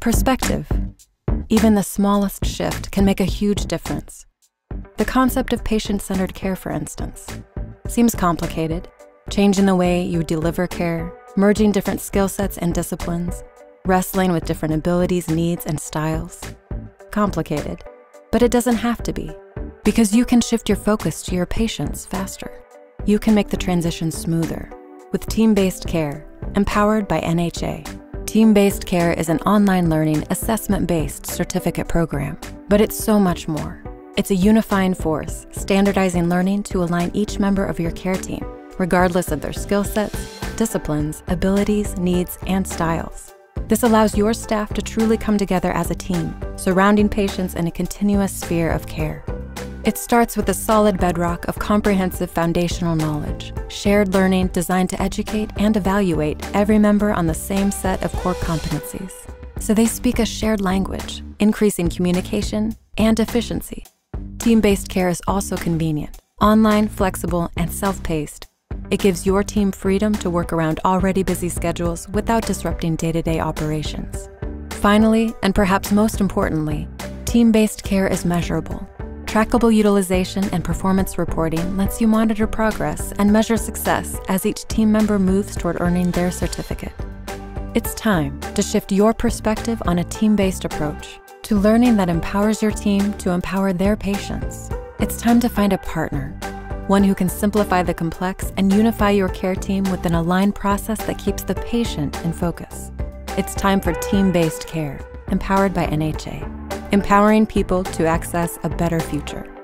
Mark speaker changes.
Speaker 1: Perspective. Even the smallest shift can make a huge difference. The concept of patient centered care, for instance, seems complicated, changing the way you deliver care, merging different skill sets and disciplines, wrestling with different abilities, needs, and styles. Complicated, but it doesn't have to be, because you can shift your focus to your patients faster. You can make the transition smoother with team based care, empowered by NHA. Team based care is an online learning, assessment based certificate program, but it's so much more. It's a unifying force, standardizing learning to align each member of your care team, regardless of their skill sets, disciplines, abilities, needs, and styles. This allows your staff to truly come together as a team, surrounding patients in a continuous sphere of care. It starts with a solid bedrock of comprehensive foundational knowledge, shared learning designed to educate and evaluate every member on the same set of core competencies. So they speak a shared language, increasing communication and efficiency. Team based care is also convenient, online, flexible, and self paced. It gives your team freedom to work around already busy schedules without disrupting day to day operations. Finally, and perhaps most importantly, team based care is measurable. Trackable utilization and performance reporting lets you monitor progress and measure success as each team member moves toward earning their certificate. It's time to shift your perspective on a team based approach to learning that empowers your team to empower their patients. It's time to find a partner, one who can simplify the complex and unify your care team with an aligned process that keeps the patient in focus. It's time for team based care, empowered by NHA, empowering people to access a better future.